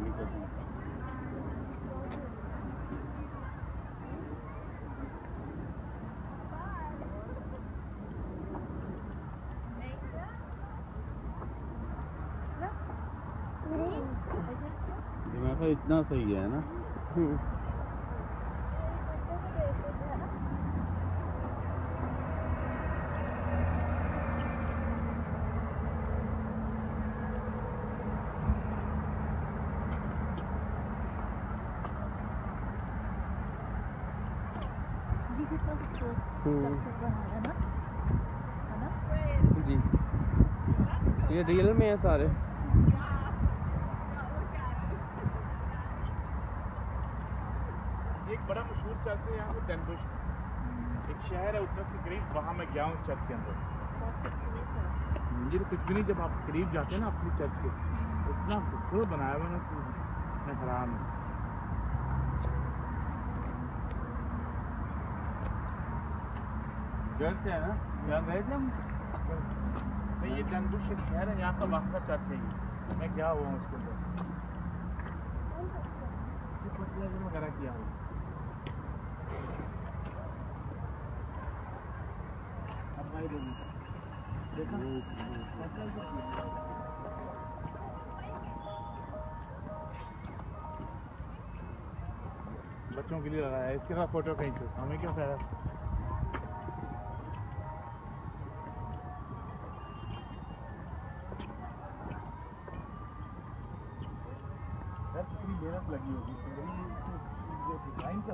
खाली कर दूँ तो इतना सही है ना? हम्म। हम्म। जी। ये रियल में है सारे। एक बड़ा मशहूर चर्च है यहाँ पे डेनबुश एक शहर है उत्तर के करीब, वहाँ मैं गया हूँ चर्च के अंदर। ये तो कुछ भी नहीं, जब आप करीब जाते हैं ना अपनी चर्च के, इतना खूबसूरत बनाया हुआ ना कि मैं हैरान हूँ। है ना यहाँ गए थे हम नहीं ये डेनबुश एक शहर है यहाँ का वाक़ा चर्च ये मैं गया हुआ हूँ उसके अंदर वगैरह किया हुआ देखा। बच्चों के लिए लगाया इसके साथ फ़ोटो कहीं हमें क्या फ़ायदा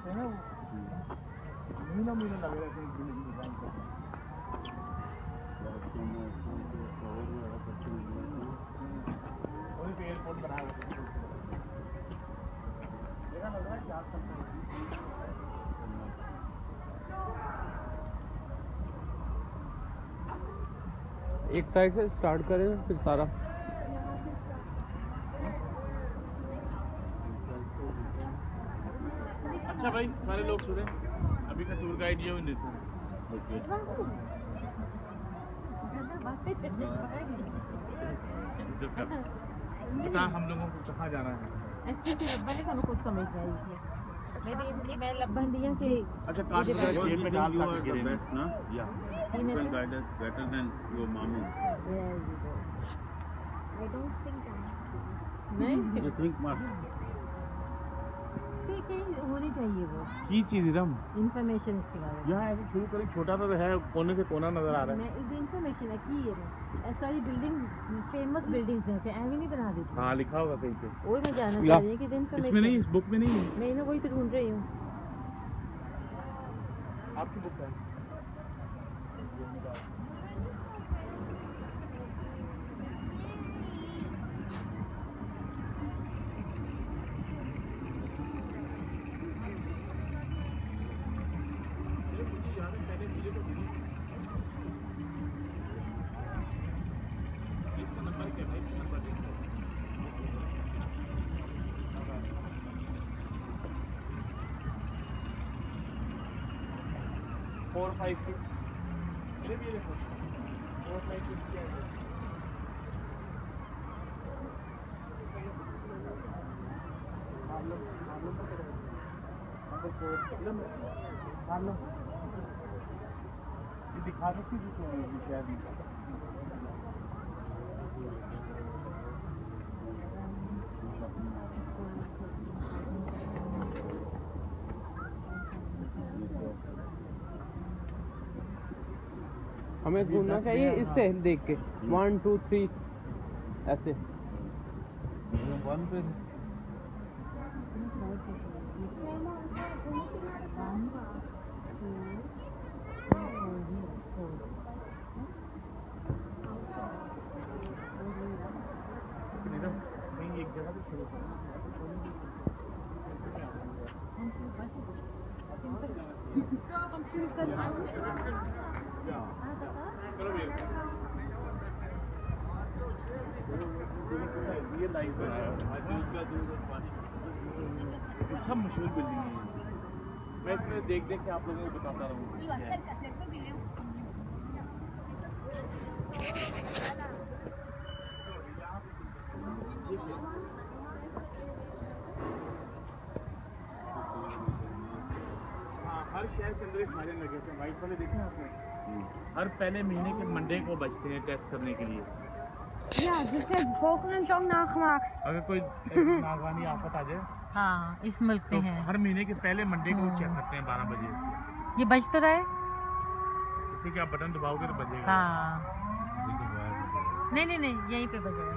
करते हैं वो महीना महीना लग रहा डिज़ाइन करते हैं एक साइड से स्टार्ट करें, फिर सारा अच्छा भाई सारे लोग सुने। अभी का टूर गाइड ये नहीं था। बता हम लोगों को कहाँ जाना है? मैं लब्बन दिया अच्छा कार्ड जेब में डाल ताकि गिरे नहीं। don't think है होनी चाहिए वो। की चीज़ इधम? इंफॉर्मेशन इसके बारे में। यहाँ ऐसे शुरू करें छोटा सा तो है कोने से कोना नज़र आ रहा है। मैं इस इंफॉर्मेशन है की है। वो सारी बिल्डिंग फ़ेमस बिल्डिंग्स हैं ऐसे एवी नहीं बना देती। हाँ लिखा होगा कहीं पे। वही मैं जानना। चाह रही हूँ इसमें नहीं इस बुक में नहीं है। मैं ना वही तो ढूंढ रही हूँ। आपकी बुक है। फोर फाइव सिक्स ये भी देखो फोर फाइव सिक्स क्या है मार लो मार लो तो फोर लो मार लो ये दिखा सकती थी तो ये शायद नहीं हमें घूमना चाहिए इससे देख के। वन टू थ्री ऐसे। वन पे इधर कहीं एक जगह पे शुरू करो चलो भैया लाइव बनाया सब मशहूर बिल्डिंग है। मैं इसमें देख देख के आप लोगों को बताता रहूँगा हाँ हर शहर के अंदर साइरन लगे थे। वाइट वाले देखे आपने। हर पहले महीने के मंडे को बजते हैं टेस्ट करने के लिए। Ja, dit heeft Pokémon ook nagemaakt. अगर कोई नागवानी आफत आ जाए हाँ इस मुल्क तो में है हर महीने के पहले मंडे को। चेक करते हैं बारह बजे ये बज तो रहा है जैसे कि आप बटन दबाओगे तो बजेगा हाँ नहीं नहीं नहीं यहीं पे बजेगा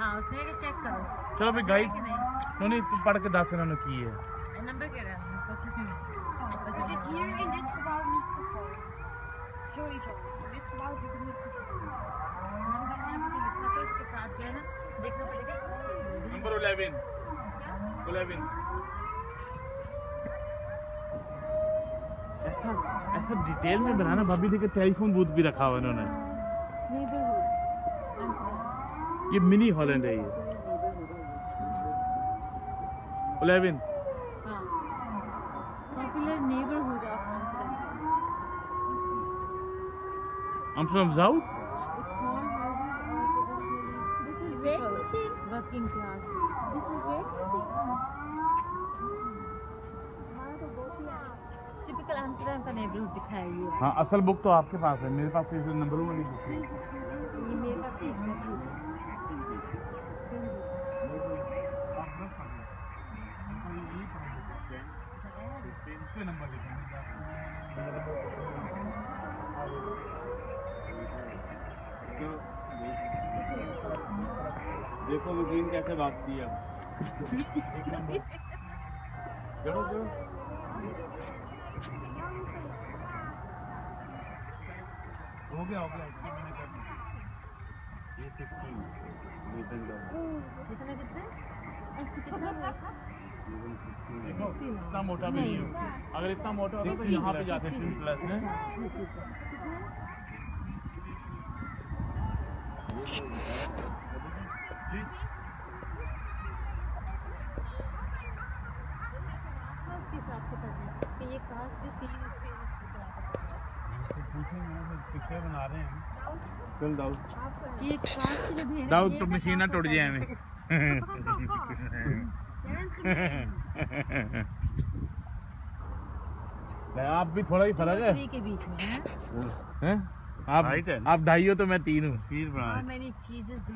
हाँ उसने कहा चेक करो चलो भाई गाइड कि नहीं नहीं नहीं तू पढ़ के दस इन्होंने की है नंबर क्या रहा Er zit hier. In dit gebouw microfoon. Sowieso. In dit gebouw zit यहाँ पे लिखा तो इसके साथ जो है ना देखना पड़ेगा नंबर इलेवन इलेवन ऐसा ऐसा डिटेल में बनाना भाभी देखिए टेलीफोन बूथ भी रखा हुआ इन्होंने। ये मिनी हॉलैंड है ये। इलेवन हाँ। Popular neighbourhood of I'm from South. Is तो ही है। टिपिकल एम्स्टर्डम का नेबरहुड दिखाया हुआ है हाँ असल बुक तो आपके पास है। मेरे पास तो इस नंबर वाली बुक है। ये मेरे पास एक है। देखो मशीन कैसे भागती है। चलो चलो हो गया हो गया इसके मैंने कर दिया। ये सिक्सटीन वेतन का। कितने कितने? कितना देखो इतना मोटा भी नहीं हो। अगर इतना मोटा होता तो यहाँ पे जाते प्लस में है? तीन हैं। है दाऊद तो मशीन ना टूट जाए हमें। आप भी थोड़ा ही फ़र्क है। के बीच में है। हैं? आप है। आप ढाई हो तो मैं तीन हूँ। फिर बना हाउ चीजेस डू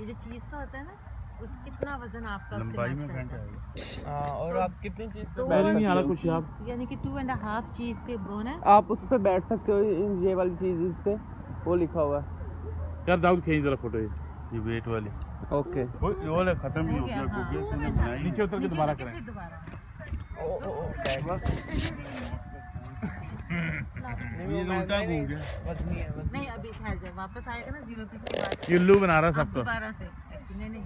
यू जो चीज़ का होता है ना उस कितना वज़न आपका लंबाई में है? और आप कितनी चीज़ पे बैठ नहीं आ रहा कुछ आप। यानी कि टू एंड हाफ़ चीज़ के बोन है आप उस पे बैठ सकते हो ये वाली चीज़ इस पे वो लिखा हुआ है। यार दाऊद खींच जरा फ़ोटो ये। ये वेट वाली। ओके वो खत्म ही हो गया, हाँ, बनाई नीचे उतर के दोबारा करें। दोबारा। ये उल्टा घूम गया वजनी है वजनी नहीं अभी ठहर जाए वापस आएगा ना ज़ीरो पीस के बाद। युल्लू बना रहा सबको। दोबारा से। नहीं नहीं ये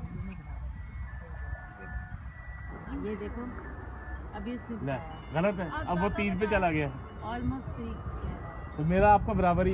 नहीं देखो अभी गलत है। अब वो तीन पे चला गया। ऑलमोस्ट थ्री तो मेरा आपका बराबर ही है।